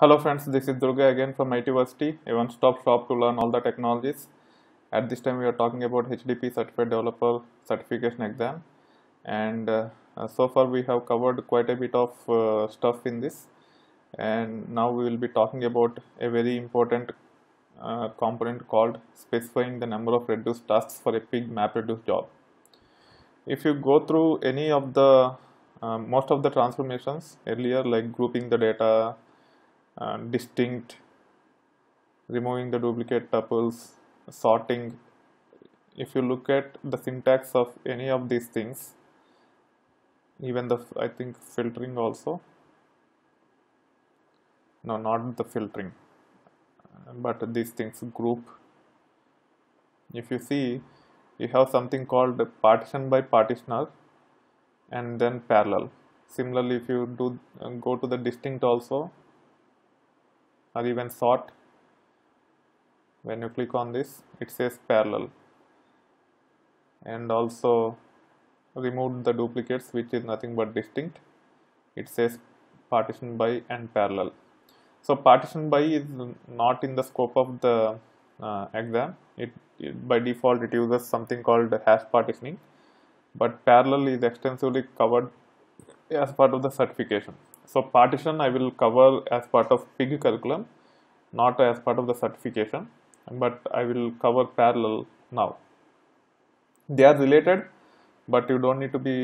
Hello friends, this is Durga again from IT ITversity, a one-stop shop to learn all the technologies. At this time we are talking about HDP Certified Developer Certification Exam and uh, uh, so far we have covered quite a bit of uh, stuff in this and now we will be talking about a very important uh, component called specifying the number of reduce tasks for a pig map reduce job. If you go through any of the uh, most of the transformations earlier like grouping the data uh, distinct, removing the duplicate tuples, sorting. If you look at the syntax of any of these things, even the I think filtering also. No, not the filtering, but these things group. If you see, you have something called partition by partitioner, and then parallel. Similarly, if you do go to the distinct also, or even sort when you click on this it says parallel. And also remove the duplicates which is nothing but distinct. It says partition by and parallel. So partition by is not in the scope of the uh, exam. It, it by default it uses something called hash partitioning. But parallel is extensively covered as part of the certification so partition I will cover as part of PIG curriculum, not as part of the certification, but I will cover parallel now. They are related, but you don't need to be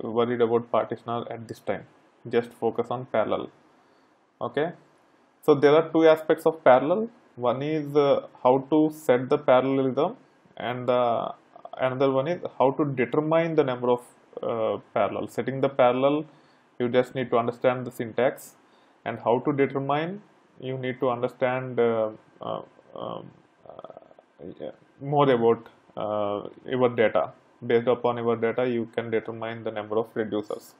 worried about partitioner at this time. Just focus on parallel. Okay. So there are two aspects of parallel. One is uh, how to set the parallelism, and uh, another one is how to determine the number of uh, parallel. Setting the parallel you just need to understand the syntax and how to determine you need to understand uh, uh, um, uh, more about uh, your data. Based upon your data you can determine the number of reducers.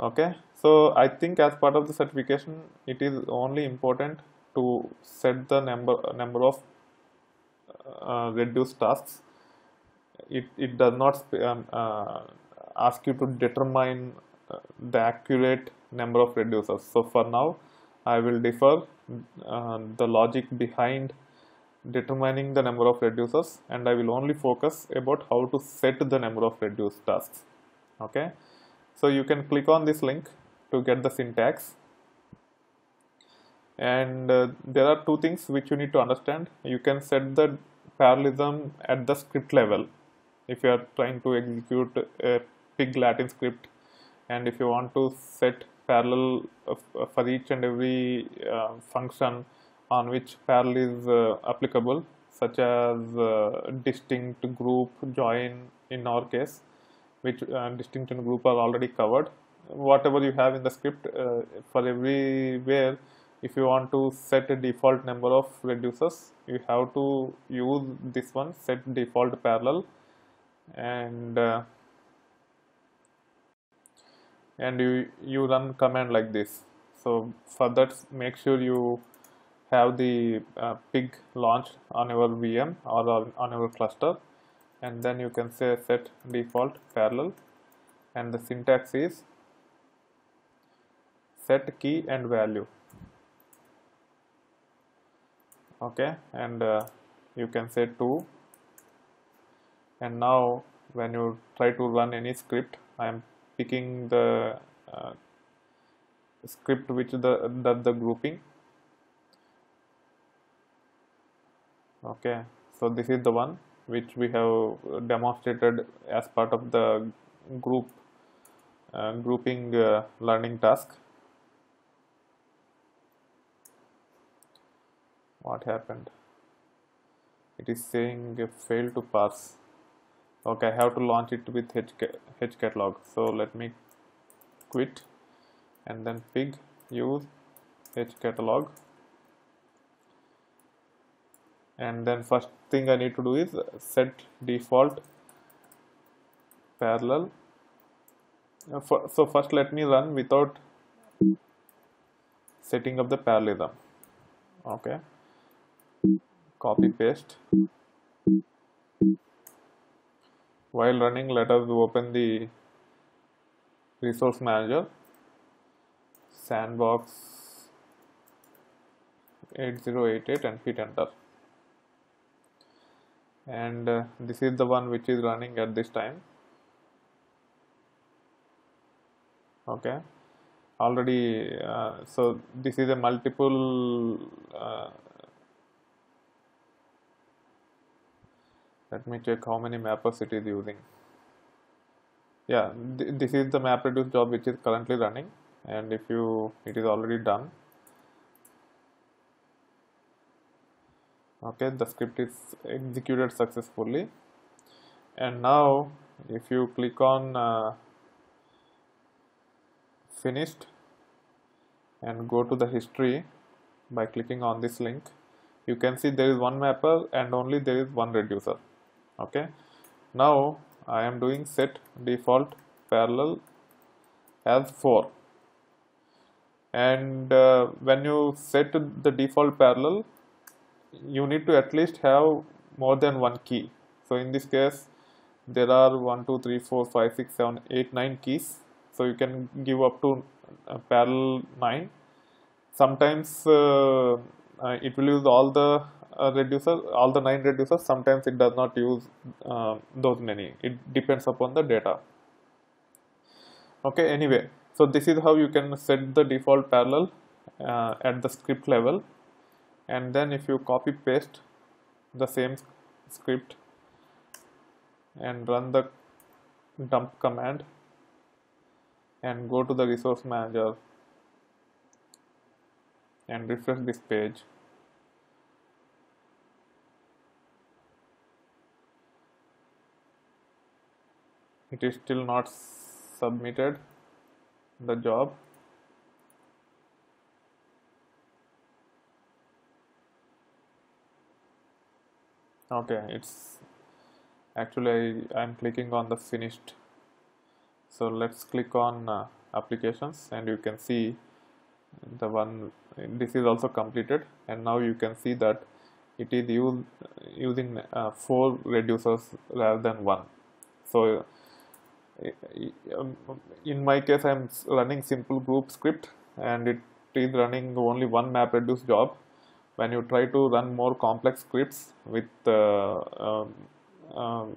Okay? So i think as part of the certification it is only important to set the number number of uh, reduce tasks. It, it does not um, uh, ask you to determine the accurate number of reducers. So for now, I will defer uh, the logic behind determining the number of reducers and I will only focus about how to set the number of reduce tasks. Okay. So you can click on this link to get the syntax and uh, there are two things which you need to understand. You can set the parallelism at the script level if you are trying to execute a pig Latin script and if you want to set parallel for each and every uh, function on which parallel is uh, applicable such as uh, distinct group join in our case which uh, distinct and group are already covered whatever you have in the script uh, for everywhere if you want to set a default number of reducers you have to use this one set default parallel. And uh, and you, you run command like this. So for that make sure you have the uh, pig launched on your VM or on, your cluster. And then you can say set default parallel. And the syntax is set key and value. Okay and uh, you can say 2 and now when you try to run any script I am picking the uh, script which the that the grouping. Okay so this is the one which we have demonstrated as part of the group uh, grouping uh, learning task. What happened? It is saying fail to pass okay I have to launch it with HCatalog. So let me quit and then pig use HCatalog. And then first thing I need to do is set default parallel. Uh, so first let me run without setting up the parallelism. Okay. Copy paste while running let us open the resource manager. Sandbox 8088 and hit enter. And uh, this is the one which is running at this time. Okay. Already uh, so this is a multiple uh, let me check how many mappers it is using. Yeah th this is the MapReduce job which is currently running and if you it is already done. Okay the script is executed successfully. And now if you click on uh, finished and go to the history by clicking on this link you can see there is one mapper and only there is one reducer okay. Now I am doing set default parallel as 4 and uh, when you set the default parallel you need to at least have more than one key. So in this case there are 1 2 3 4 5 6 7 8 9 keys. So you can give up to uh, parallel 9 sometimes uh, uh, it will use all the uh, reducer all the 9 reducers sometimes it does not use uh, those many. It depends upon the data. Okay anyway so this is how you can set the default parallel uh, at the script level. And then if you copy paste the same script and run the dump command and go to the resource manager and refresh this page it is still not submitted the job. Okay it's actually I, am clicking on the finished. So let's click on uh, applications and you can see the one this is also completed. And now you can see that it is use, using uh, four reducers rather than one. So in my case I'm running simple group script and it is running only one MapReduce job. When you try to run more complex scripts with uh, um, um,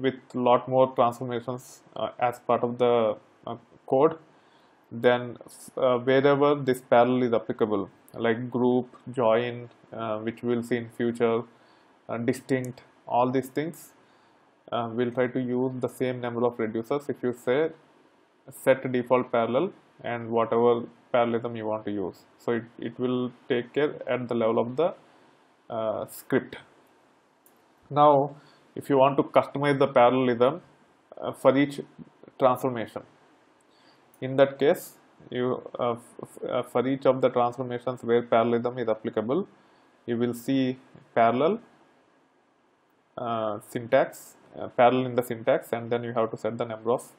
with lot more transformations uh, as part of the uh, code then uh, wherever this parallel is applicable like group join uh, which we'll see in future uh, distinct all these things we'll try to use the same number of reducers if you say set default parallel and whatever parallelism you want to use. So it, it will take care at the level of the uh, script. Now, if you want to customize the parallelism uh, for each transformation, in that case, you uh, uh for each of the transformations where parallelism is applicable, you will see parallel uh, syntax, uh, parallel in the syntax, and then you have to set the number of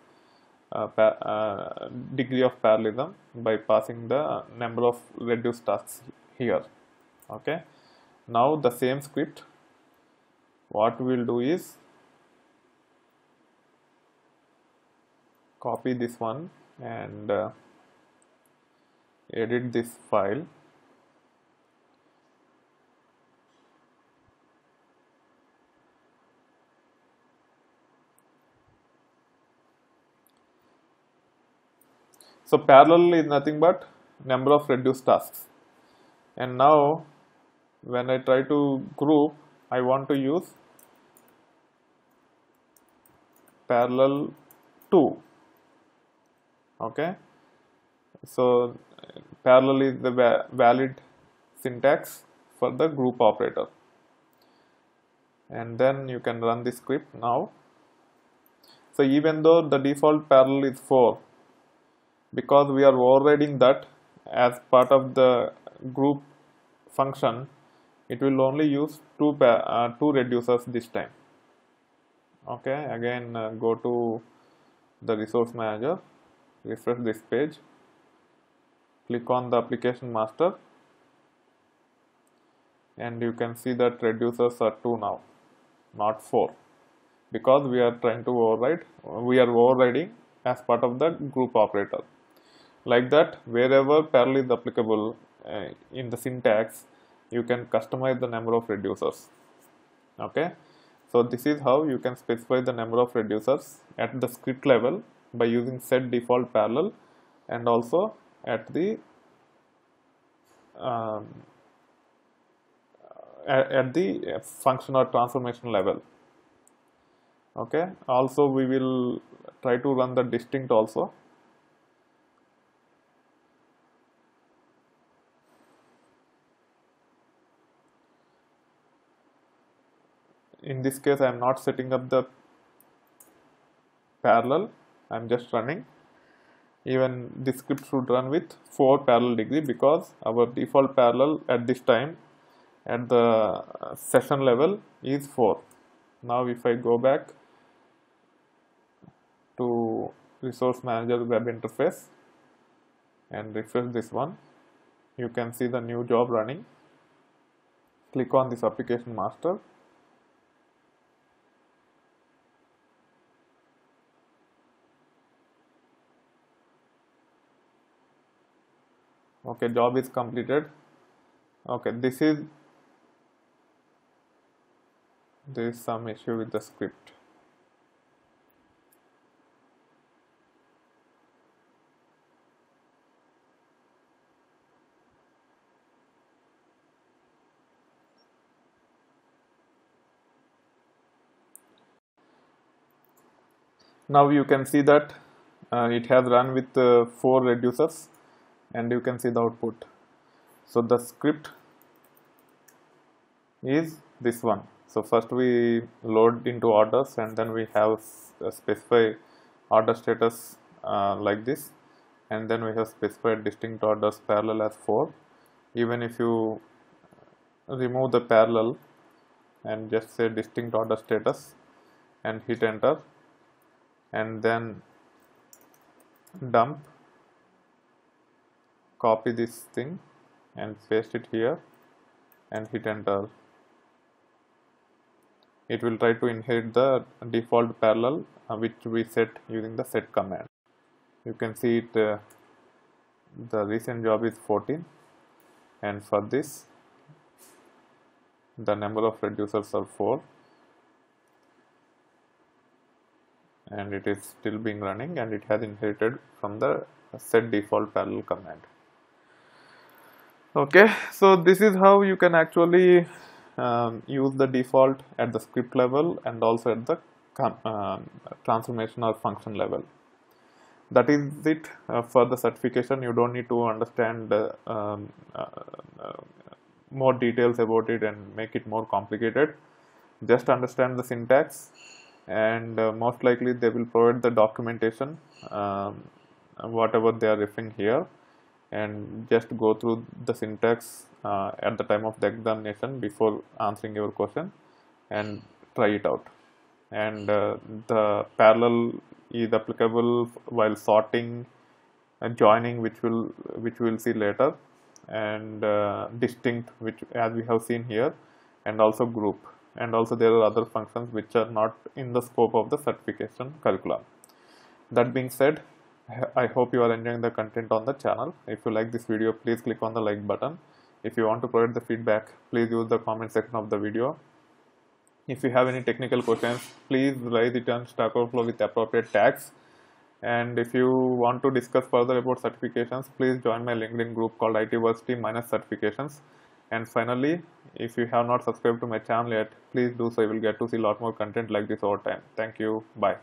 uh, uh, degree of parallelism by passing the number of reduce tasks here okay? Now the same script what we will do is copy this one and uh, edit this file So parallel is nothing but number of reduce tasks. And now when I try to group, I want to use parallel 2. Okay. So parallel is the va valid syntax for the group operator. And then you can run the script now. So even though the default parallel is 4, because we are overriding that as part of the group function it will only use two uh, two reducers this time. Okay again uh, go to the resource manager refresh this page click on the application master and you can see that reducers are 2 now not 4 because we are trying to override we are overriding as part of the group operator like that wherever parallel is applicable uh, in the syntax you can customize the number of reducers. Okay? So this is how you can specify the number of reducers at the script level by using set default parallel and also at the um, at, the function or transformation level. Okay? Also we will try to run the distinct also in this case I am not setting up the parallel. I am just running. Even this script should run with 4 parallel degree because our default parallel at this time at the session level is 4 now if I go back to resource manager web interface and refresh this one you can see the new job running. Click on this application master okay job is completed. Okay this is there is some issue with the script. Now you can see that uh, it has run with uh, four reducers and you can see the output. So the script is this one. So first we load into orders and then we have uh, specify order status uh, like this. And then we have specified distinct orders parallel as 4 even if you remove the parallel and just say distinct order status and hit enter and then dump copy this thing and paste it here and hit enter. It will try to inherit the default parallel uh, which we set using the set command. You can see it uh, the recent job is 14 and for this the number of reducers are 4 and it is still being running and it has inherited from the set default parallel command okay so this is how you can actually um, use the default at the script level and also at the uh, transformation or function level. That is it uh, for the certification. You don't need to understand uh, um, uh, uh, more details about it and make it more complicated. Just understand the syntax and uh, most likely they will provide the documentation um, whatever they are referring here and just go through the syntax uh, at the time of the examination before answering your question and try it out and uh, the parallel is applicable while sorting and joining which will which we will see later and uh, distinct which as we have seen here and also group and also there are other functions which are not in the scope of the certification curriculum. That being said, I hope you are enjoying the content on the channel. If you like this video, please click on the like button. If you want to provide the feedback, please use the comment section of the video. If you have any technical questions, please raise it on Stack Overflow with appropriate tags. And if you want to discuss further about certifications, please join my LinkedIn group called ITversity minus certifications. And finally, if you have not subscribed to my channel yet, please do so. You will get to see a lot more content like this over time. Thank you. Bye.